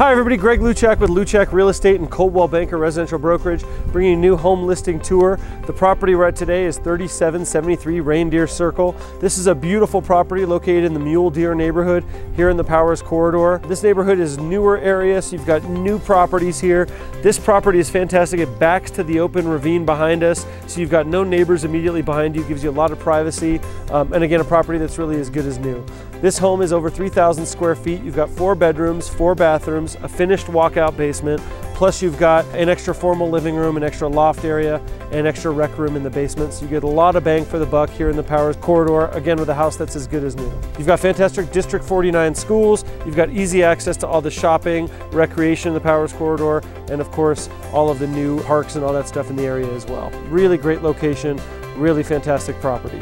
Hi everybody, Greg Luczak with Luczak Real Estate and Coldwell Banker Residential Brokerage, bringing a new home listing tour. The property we're at today is 3773 Reindeer Circle. This is a beautiful property located in the Mule Deer neighborhood here in the Powers Corridor. This neighborhood is newer area, so you've got new properties here. This property is fantastic. It backs to the open ravine behind us, so you've got no neighbors immediately behind you. It gives you a lot of privacy, um, and again, a property that's really as good as new. This home is over 3,000 square feet. You've got four bedrooms, four bathrooms, a finished walkout basement, plus you've got an extra formal living room, an extra loft area, and extra rec room in the basement. So you get a lot of bang for the buck here in the Powers corridor, again with a house that's as good as new. You've got fantastic District 49 schools, you've got easy access to all the shopping, recreation in the Powers corridor, and of course, all of the new parks and all that stuff in the area as well. Really great location, really fantastic property.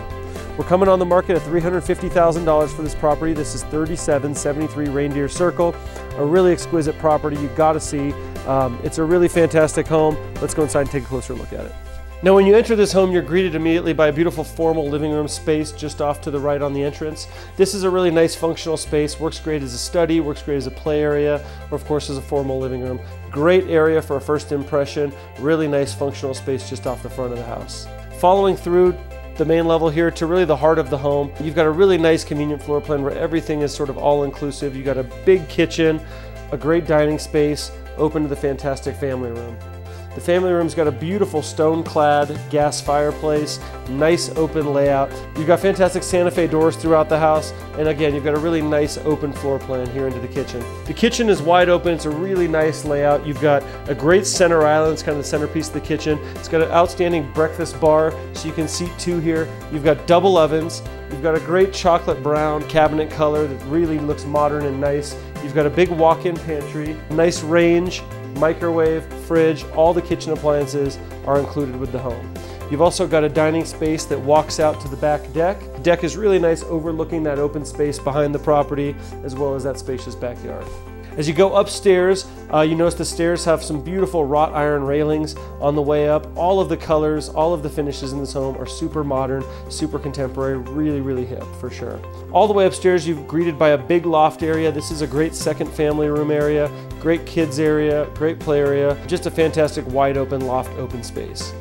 We're coming on the market at $350,000 for this property. This is 3773 Reindeer Circle, a really exquisite property you've got to see. Um, it's a really fantastic home. Let's go inside and take a closer look at it. Now when you enter this home, you're greeted immediately by a beautiful formal living room space just off to the right on the entrance. This is a really nice functional space, works great as a study, works great as a play area, or of course as a formal living room. Great area for a first impression, really nice functional space just off the front of the house. Following through the main level here to really the heart of the home. You've got a really nice convenient floor plan where everything is sort of all inclusive. You've got a big kitchen, a great dining space, open to the fantastic family room. The family room's got a beautiful stone-clad gas fireplace, nice open layout. You've got fantastic Santa Fe doors throughout the house, and again, you've got a really nice open floor plan here into the kitchen. The kitchen is wide open, it's a really nice layout. You've got a great center island, it's kind of the centerpiece of the kitchen. It's got an outstanding breakfast bar, so you can seat two here. You've got double ovens, You've got a great chocolate brown cabinet color that really looks modern and nice. You've got a big walk-in pantry, nice range, microwave, fridge, all the kitchen appliances are included with the home. You've also got a dining space that walks out to the back deck. The deck is really nice overlooking that open space behind the property as well as that spacious backyard. As you go upstairs, uh, you notice the stairs have some beautiful wrought iron railings on the way up. All of the colors, all of the finishes in this home are super modern, super contemporary, really, really hip for sure. All the way upstairs, you've greeted by a big loft area. This is a great second family room area, great kids area, great play area, just a fantastic wide open loft open space.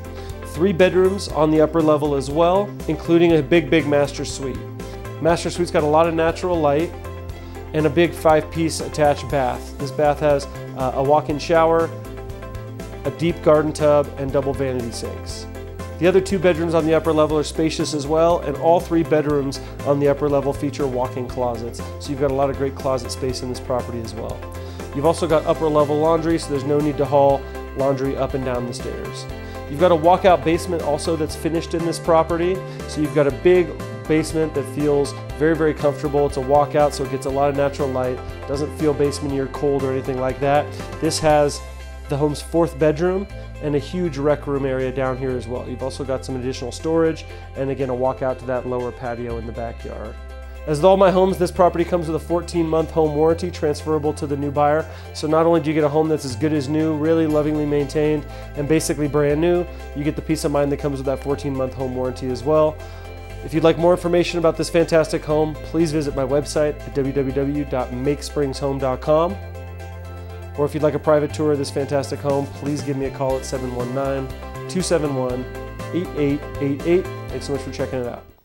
Three bedrooms on the upper level as well, including a big, big master suite. Master suite's got a lot of natural light, and a big five-piece attached bath. This bath has uh, a walk-in shower, a deep garden tub, and double vanity sinks. The other two bedrooms on the upper level are spacious as well, and all three bedrooms on the upper level feature walk-in closets. So you've got a lot of great closet space in this property as well. You've also got upper level laundry, so there's no need to haul laundry up and down the stairs. You've got a walkout basement also that's finished in this property. So you've got a big basement that feels very, very comfortable. It's a walkout, so it gets a lot of natural light. Doesn't feel basement or cold or anything like that. This has the home's fourth bedroom and a huge rec room area down here as well. You've also got some additional storage and again a walkout to that lower patio in the backyard. As with all my homes, this property comes with a 14 month home warranty transferable to the new buyer. So not only do you get a home that's as good as new, really lovingly maintained, and basically brand new, you get the peace of mind that comes with that 14 month home warranty as well. If you'd like more information about this fantastic home, please visit my website at www.makespringshome.com. Or if you'd like a private tour of this fantastic home, please give me a call at 719 271 8888. Thanks so much for checking it out.